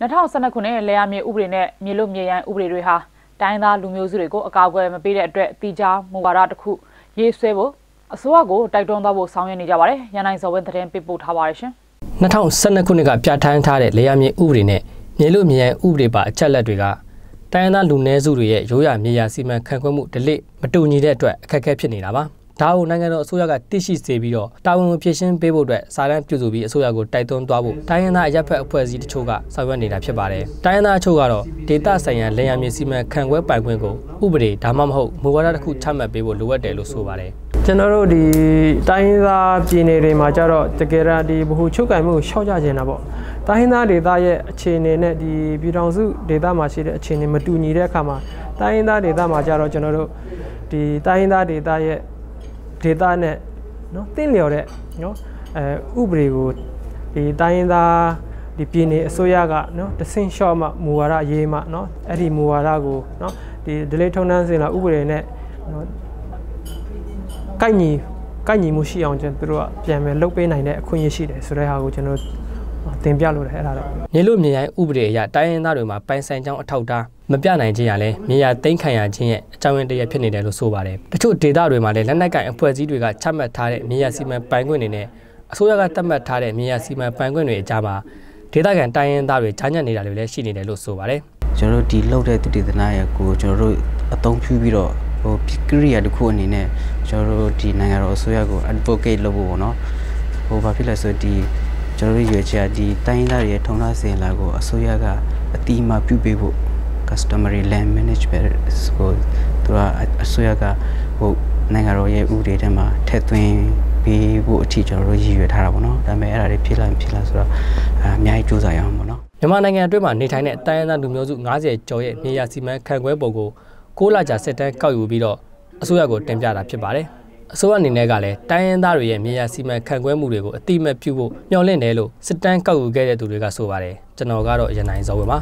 2012ခုနှစ်လေယာမြေဥပဒေနဲ့မြေလို့မြေရိုင်းဥပဒေတွေဟာတိုင်းသားလူမျိုးစုတွေကိုအကာအကွယ်မပေးတဲ့အတွက်တီကြားမူဝါဒတစ်ခုရေးဆွဲဖို့အစိုးရကိုတိုက်တွန်းသွားဖို့ဆောင်ရွက်နေကြပါတယ်။ရန်နိုင်စော်ဝင်းသတင်းပေးပို့ထားပါတယ်ရှင်။2012ခုနှစ်ကပြဋ္ဌာန်းထားတဲ့လေယာမြေဥပဒေနဲ့မြေလို့မြေရိုင်းဥပဒေပါအချက်လက်တွေကတိုင်းသားလူနည်းစုတွေရဲ့ရိုးရာမြေယာစီမံခန့်ခွဲမှုဒလိမတူညီတဲ့အတွက်အခက်အခဲဖြစ်နေတာပါ။ ဒါကိုနိုင်ငံတော်အစိုးရကတည်ရှိစေပြီးတော့တာဝန်ဖြည့်ရှင်းပေးဖို့အတွက်စာတမ်းပြုစုပြီးအစိုးရကိုတိုက်တွန်းသွားဖို့တိုင်းရင်းသားအရက်ဖက်အဖွဲ့အစည်းတချို့ကဆောင်ရွက်နေတာဖြစ်ပါတယ်။တိုင်းရင်းသားအချို့ကတော့ဒေသဆိုင်ရာလယ်ယာမြေစီမံခန့်ခွဲပိုင်ခွင့်ကိုဥပဒေဒါမှမဟုတ်မူဝါဒတစ်ခုချမှတ်ပေးဖို့လိုအပ်တယ်လို့ဆိုပါတယ်။ကျွန်တော်တို့ဒီတိုင်းရင်းသားပြည်နယ်တွေမှာကြတော့တကယ်ရဒီဘ ഹു ချုပ်ကံမှုကိုရှောက်ကြနေတာပေါ့။တိုင်းရင်းသားဒေသရဲ့အခြေအနေနဲ့ဒီပြည်ထောင်စုဒေသမှာရှိတဲ့အခြေအနေမတူညီတဲ့အခါမှာတိုင်းရင်းသားဒေသမှာကြတော့ကျွန်တော်တို့ဒီတိုင်းရင်းသားဒေသရဲ့ ဒေတာနဲ့နော်တင့်လျော်တဲ့နော်အဲဥပဒေကိုဒီတိုင်းရင်းသားဒီပြည်နယ်အစိုးရကနော်တဆင့်လျှော့မှမူဝါဒရေးမှနော်အဲ့ဒီမူဝါဒကိုနော်ဒီဒလေးထုံနှန်းစင်လာဥပဒေနဲ့နော်ကိုက်ညီကိုက်ညီမှုရှိအောင်ကျွန်တော်တို့ကပြန်ပဲလုပ်ပေးနိုင်တဲ့အခွင့်အရေးရှိတယ်ဆိုတဲ့ဟာကိုကျွန်တော် တင်ပြလို့တယ်အဲ့ဒါတော့မြေလို့မြေရိုင်းဥပဒေအရတိုင်းရင်းသားတွေမှာပိုင်ဆိုင်ကြောင်းအထောက်အထားမပြနိုင်ခြင်းရလဲမြေယာသိမ်းခံရခြင်းရဲ့အကြောင်းရင်းတရဖြစ်နေတယ်လို့ဆိုပါတယ်တချို့ဒေသတွေမှာလည်းလက်နက်ကင်အဖွဲ့အစည်းတွေကချမှတ်ထားတဲ့မြေယာစီမံပိုင်ခွင့်တွေနဲ့အစိုးရကသတ်မှတ်ထားတဲ့မြေယာစီမံပိုင်ခွင့်တွေအကြားမှာဒေသခံတိုင်းရင်းသားတွေကြားညက်နေတာတွေလည်းရှိနေတယ်လို့ဆိုပါတယ်ကျွန်တော်တို့ဒီလောက်တဲ့တတိသနာရဲ့ကိုကျွန်တော်တို့အသုံးပြုပြီးတော့ဟိုကရိယာတစ်ခုအနေနဲ့ကျွန်တော်တို့ဒီနိုင်ငံတော်အစိုးရကို advocate လုပ်ဖို့ပေါ့နော်ဟိုဘာဖြစ်လဲဆိုဒီ ကျွန်တော်တို့ရွေးချယ်ဒီတိုင်းသားတွေထုံးသားစင်လာကိုအစိုးရကအတိအမှပြုပေးဖို့ customary land management ကိုသူကအစိုးရကဟိုနိုင်ငံတော်ရဲ့ဥပဒေထဲမှာထည့်သွင်းပေးဖို့အထိကျွန်တော်တို့ရည်ရွယ်ထားတာပေါ့နော်ဒါပေမဲ့အဲ့ဒါတွေဖြစ်လာဖြစ်လာဆိုတော့အများကြီးစူးစမ်းရအောင်ပေါ့နော်မြန်မာနိုင်ငံအတွင်းမှာနေထိုင်တဲ့တိုင်းရင်းသားလူမျိုးစု90ကျော်ရဲ့မြေယာစီမံခန့်ခွဲပုံကို6လကြာစစ်တမ်းကောက်ယူပြီးတော့အစိုးရကိုတင်ပြတာဖြစ်ပါတယ် အစိုးရအနေနဲ့ကလည်းတိုင်းရင်းသားတွေရဲ့မြေယာစီမံခန့်ခွဲမှုတွေကိုအတိအမဲ့ပြုဖို့မျှော်လင့်တယ်လို့စစ်တမ်းကောက်ယူခဲ့တဲ့သူတွေကဆိုပါတယ်ကျွန်တော်ကတော့ရန်နိုင်စောဝေပါ